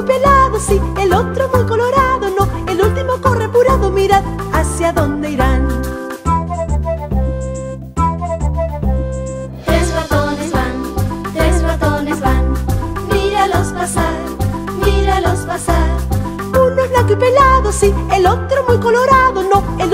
y pelado, sí, el otro muy colorado, no, el último corre apurado, mirad hacia dónde irán. Tres ratones van, tres ratones van, míralos pasar, míralos pasar. Uno es blanco y pelado, sí, el otro muy colorado, no, el